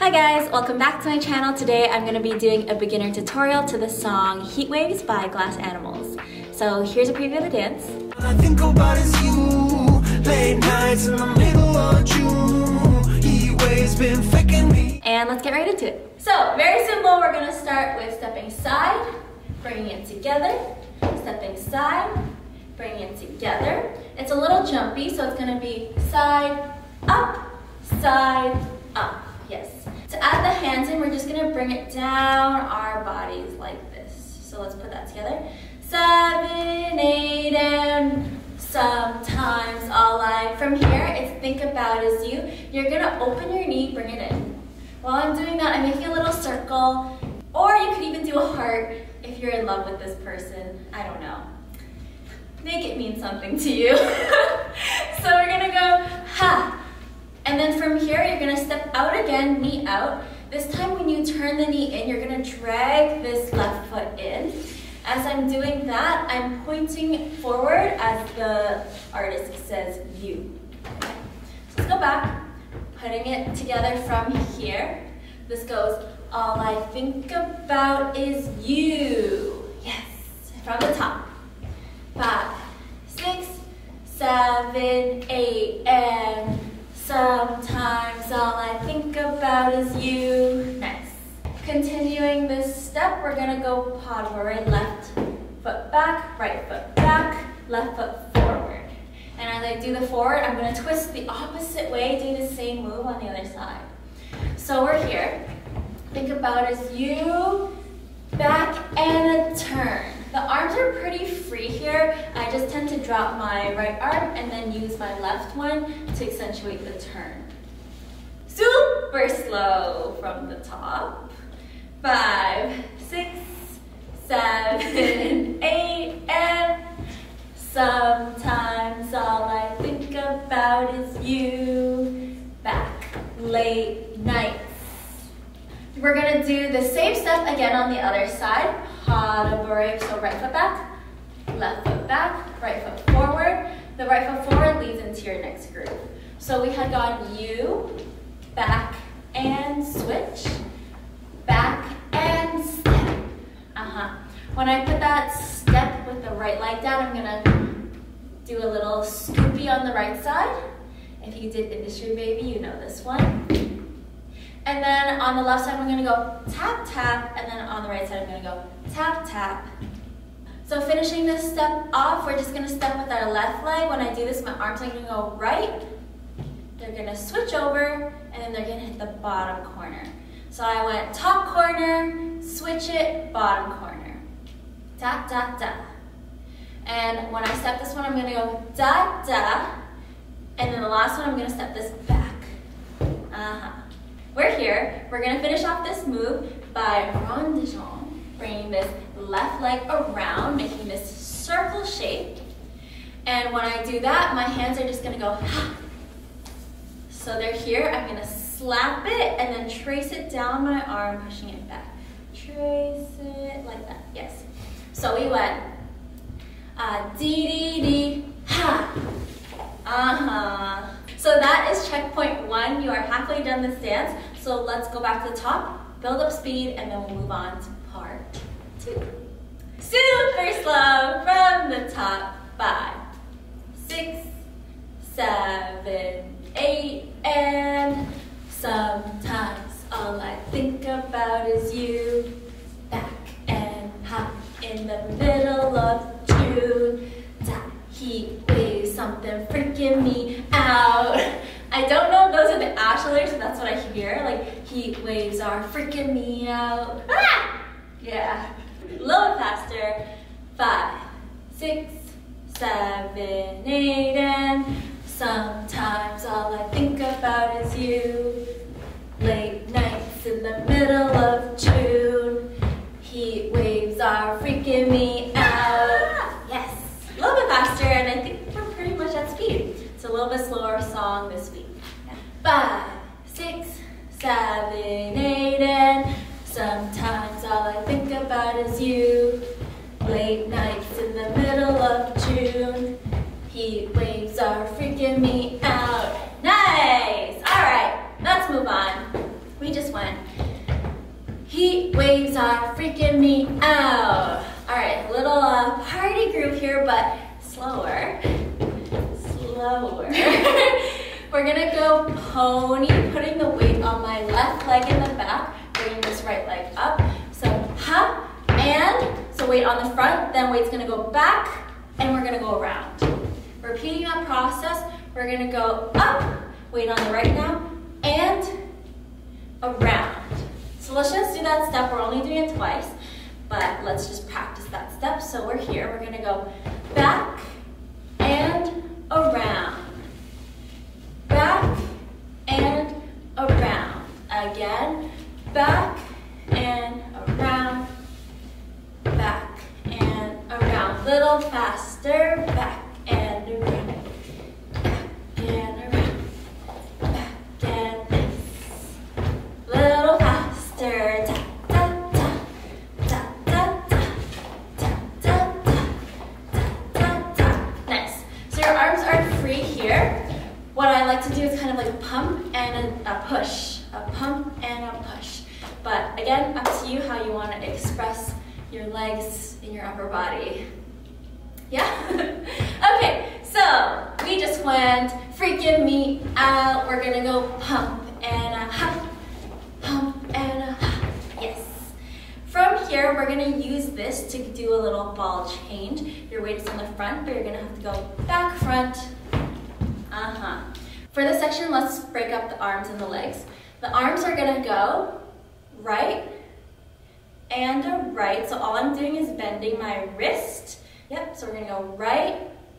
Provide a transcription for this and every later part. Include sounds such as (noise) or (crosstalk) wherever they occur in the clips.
Hi guys, welcome back to my channel. Today I'm going to be doing a beginner tutorial to the song Heat Waves by Glass Animals. So here's a preview of the dance. I think about is you Late nights in the middle of June Heat waves been faking me And let's get right into it. So very simple, we're going to start with stepping side, bringing it together, stepping side, bringing it together. It's a little jumpy, so it's going to be side, up, side, up. Yes. To add the hands in, we're just going to bring it down our bodies like this. So let's put that together. Seven, eight, and sometimes all I. From here, it's think about is you. You're to open your knee, bring it in. While I'm doing that, I'm making a little circle, or you could even do a heart if you're in love with this person. I don't know. Make it mean something to you. (laughs) so we're gonna go ha. And then from here, you're gonna step out again, knee out. This time you turn the knee in, you're gonna drag this left foot in. As I'm doing that, I'm pointing forward as the artist says you. Okay. So let's go back, putting it together from here. This goes, all I think about is you. Yes, from the top. Five, six, seven, eight, and sometimes all I think about is you. Continuing this step, we're gonna go forward, left foot back, right foot back, left foot forward. And as I do the forward, I'm gonna twist the opposite way, do the same move on the other side. So we're here. Think about as you, back and a turn. The arms are pretty free here. I just tend to drop my right arm and then use my left one to accentuate the turn. Super slow from the top. Five, six, seven, (laughs) eight, and sometimes all I think about is you. Back, late nights. We're gonna do the same step again on the other side. Hard break, so right foot back, left foot back, right foot forward. The right foot forward leads into your next groove. So we had gone you, back and switch, back and step. Uh-huh. When I put that step with the right leg down, I'm gonna do a little scoopy on the right side. If you did Industry Baby, you know this one. And then on the left side, I'm gonna go tap, tap, and then on the right side, I'm gonna go tap, tap. So finishing this step off, we're just gonna step with our left leg. When I do this, my arms are gonna go right, they're gonna switch over, and then they're gonna hit the bottom corner. So I went top corner, switch it, bottom corner. Da, da, da. And when I step this one, I'm gonna go da, da, and then the last one, I'm gonna step this back. Uh-huh. We're here. We're gonna finish off this move by rond de jambe, bringing this left leg around, making this circle shape. And when I do that, my hands are just gonna go, so they're here. I'm gonna slap it and then trace it down my arm, pushing it back. Trace it like that, yes. So we went, uh, dee dee dee, ha, uh-huh. So that is checkpoint one. You are halfway done this dance. So let's go back to the top, build up speed, and then we'll move on to part two. Super slow from the top. Five, six, seven, eight, and sometimes all I think about is you. Back and hop in the middle of June. That heat wave, something freaking me out. I don't know if those are the Ashlers, but that's what I hear. Like, heat waves are freaking me out. Ah! Yeah. A little faster. Five, six, seven, eight, and sometimes all I think about is you. Late nights in the middle of June. Heat waves are freaking me out. Yes. A little bit faster, and I think we're pretty much at speed. It's a little bit slower song this week. Five, six, seven, eight, and sometimes all I think about is you. Late nights Heat waves are freaking me out. All right, little uh, party group here, but slower, slower. (laughs) We're gonna go pony, putting the weight on my left leg in the back, bringing this right leg up. So, ha, and, so weight on the front, then weight's gonna go back, and we're gonna go around. Repeating that process, we're gonna go up, weight on the right now, and around. So let's just do that step. We're only doing it twice, but let's just practice that step. So we're here. We're going to go back and around. Back and around. Again, back and around. Back and around. Little faster. Back in your upper body. Yeah? (laughs) okay, so we just went freaking me out. Uh, we're gonna go pump and a hop, pump and a hop. Yes. From here, we're gonna use this to do a little ball change. Your weight is on the front, but you're gonna have to go back, front. Uh-huh. For this section, let's break up the arms and the legs. The arms are gonna go right and a right. So all I'm doing is bending my wrist. Yep, so we're gonna go right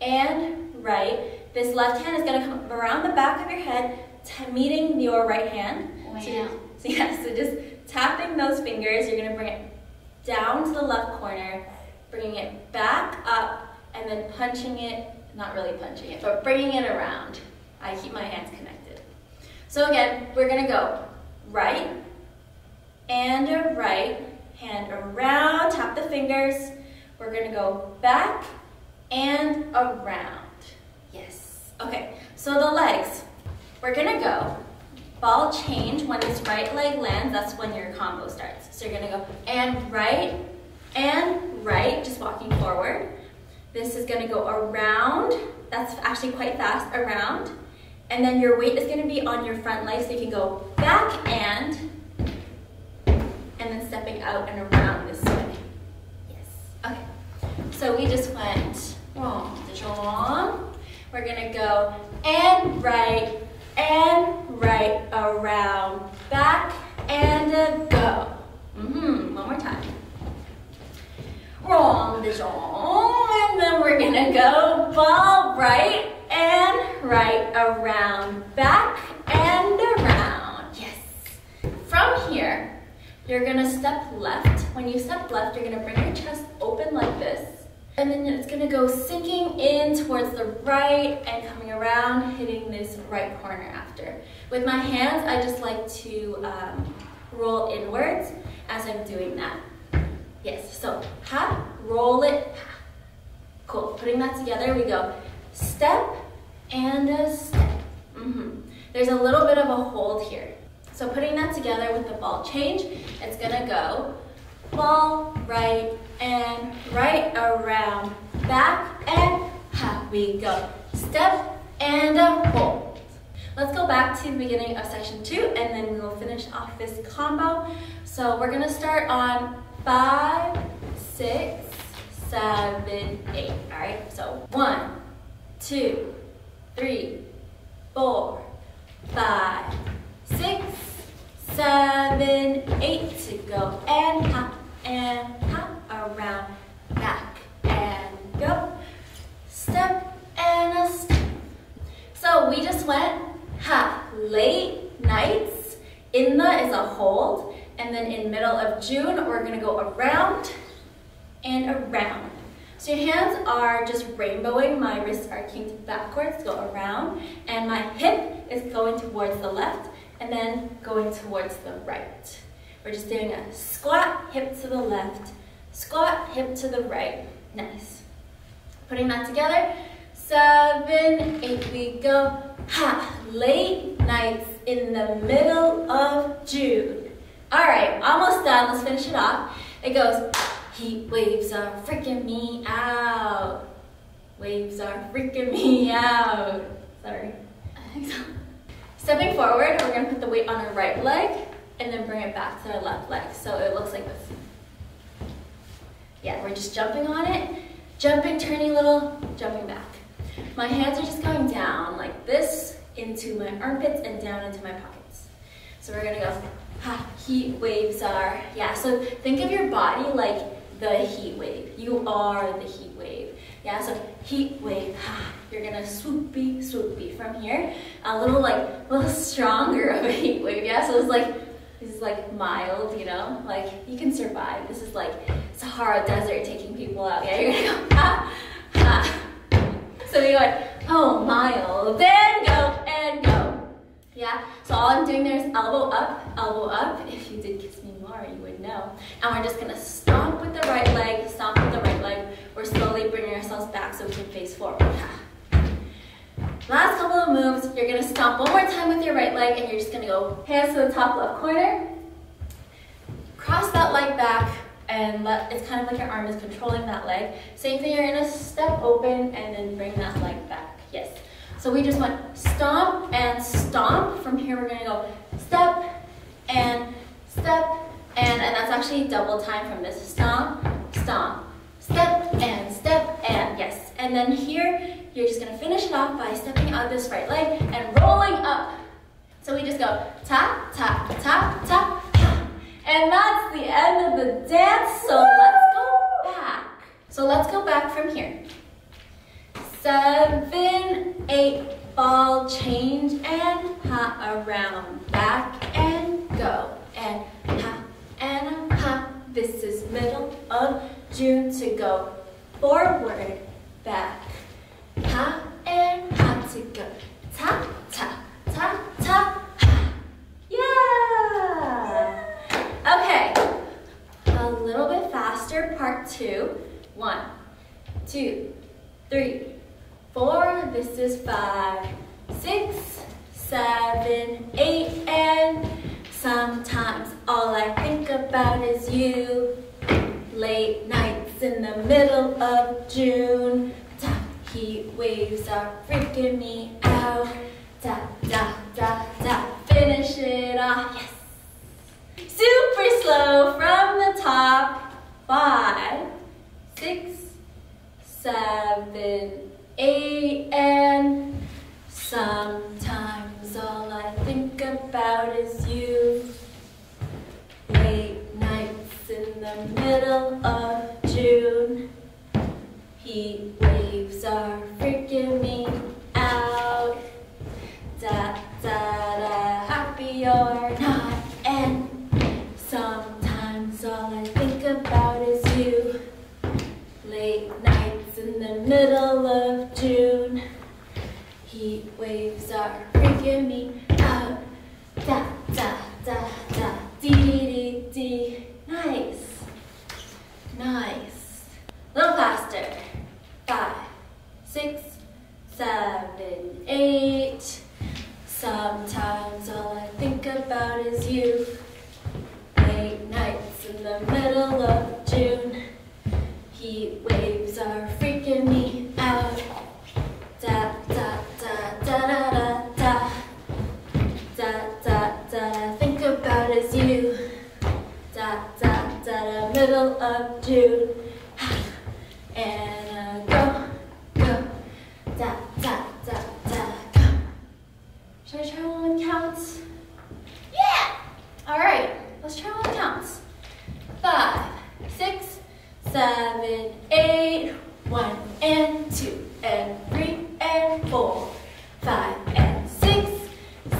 and right. This left hand is gonna come around the back of your head, meeting your right hand. So, Wow. (laughs) so yeah, so just tapping those fingers, you're gonna bring it down to the left corner, bringing it back up, and then punching it, not really punching it, but bringing it around. I keep my hands connected. So again, we're gonna go right and a right, hand around, tap the fingers. We're gonna go back and around. Yes. Okay, so the legs. We're gonna go ball change. When this right leg lands, that's when your combo starts. So you're gonna go and right and right, just walking forward. This is gonna go around. That's actually quite fast, around. And then your weight is gonna be on your front leg, so you can go back and, and out and around this way. Yes, okay. So we just went wrong. We're gonna go and right, and right, around, back, and a go. Mm-hmm, one more time. Wrong, wrong, and then we're gonna go ball right and right, around, back, and around. Yes. From here, you're gonna step left. When you step left, you're gonna bring your chest open like this. And then it's gonna go sinking in towards the right and coming around, hitting this right corner after. With my hands, I just like to um, roll inwards as I'm doing that. Yes, so ha, roll it, ha. Cool, putting that together, we go step and a step. hmm There's a little bit of a hold here. So putting that together with the ball change, it's gonna go ball, right, and right around, back, and ha, we go. Step and a hold. Let's go back to the beginning of section two, and then we will finish off this combo. So we're gonna start on five, six, seven, eight. All right, so one, two, three, four, five, six, seven, eight to go. And hop and hop around, back and go. Step and a step. So we just went ha, late nights. In the is a hold. And then in middle of June, we're gonna go around and around. So your hands are just rainbowing. My wrists are kinked backwards, go around. And my hip is going towards the left and then going towards the right. We're just doing a squat, hip to the left, squat, hip to the right. Nice. Putting that together, seven, eight, we go. Ha, late nights in the middle of June. All right, almost done. Let's finish it off. It goes, heat waves are freaking me out. Waves are freaking me out. Sorry. (laughs) Stepping forward, we're gonna put the weight on our right leg and then bring it back to our left leg. So it looks like this. Yeah, we're just jumping on it, jumping, turning little, jumping back. My hands are just going down like this into my armpits and down into my pockets. So we're gonna go, ha, heat waves are, yeah, so think of your body like the heat wave. You are the heat wave. Yeah, so heat wave, you're gonna swoopy, swoopy from here. A little like, a little stronger of a heat wave, yeah, so it's like, this is like mild, you know, like you can survive. This is like Sahara Desert taking people out. Yeah, you're gonna go, ha, ha. So you're like, oh, mild, then go and go. Yeah, so all I'm doing there is elbow up, elbow up. If you did kiss me more, you would know. And we're just gonna stomp with the right leg, stomp with the right. We're slowly bringing ourselves back so we can face forward. (laughs) Last couple of moves, you're gonna stomp one more time with your right leg and you're just gonna go hands to the top left corner. Cross that leg back and let, it's kind of like your arm is controlling that leg. Same thing, you're gonna step open and then bring that leg back. Yes. So we just went stomp and stomp. From here we're gonna go step and step and, and that's actually double time from this. Stomp, stomp, step and. And then here, you're just gonna finish it off by stepping out this right leg and rolling up. So we just go tap, tap, tap, tap, and that's the end of the dance. So let's go back. So let's go back from here. Seven, eight, ball change and hop around, back and go. And hop and hop. This is middle of June to go forward, back. Hop and hop to go. Tap, tap, tap, tap. Yeah! Okay, a little bit faster, part two. One, two, three, four. This is five, six, seven, eight, and sometimes all I think about is you. Late nights in the middle of June. Da, heat waves are freaking me out. Da, da, da, da. Finish it off. Yes. Super slow from the top. Five, six, seven, eight, and sometimes all I think about is you. Late nights in the middle of June. Heat seven, eight. Sometimes all I think about is you. Late nights in the middle of June. Heat waves are freaking me out. Da da da da da da da. Da da da. Think about is you. Da da da da. Middle of June. And uh, go go. Da da da da. Go. Should I try one with counts? Yeah. All right. Let's try one with counts. Five, six, seven, eight. One and two and three and four. Five and six,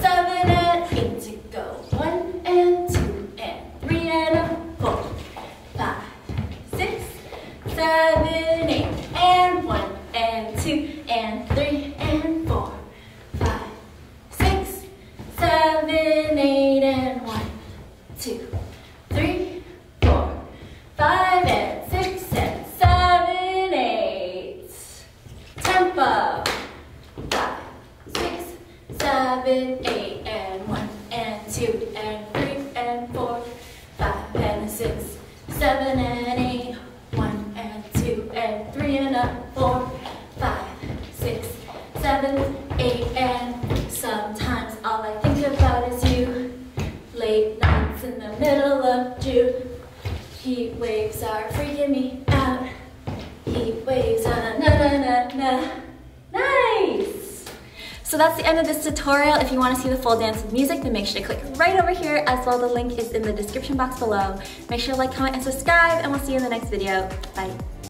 seven and eight to go. One and two and three and a four. Five, six, seven, eight, and one and two and three and four. Five, six, seven, eight, and one, two, three, four, five, and six, and seven, eight. Tempo. Five, six, seven, eight, and one, and two, and three, and four, seven, and six, seven, and eight. One and two and three and a four, five, eight, sometimes all I think about is you. Late nights in the middle of June. Heat waves are freaking me out. Heat waves, uh, na na na na. Nice! So that's the end of this tutorial. If you want to see the full dance with music, then make sure to click right over here as well. The link is in the description box below. Make sure to like, comment, and subscribe, and we'll see you in the next video. Bye.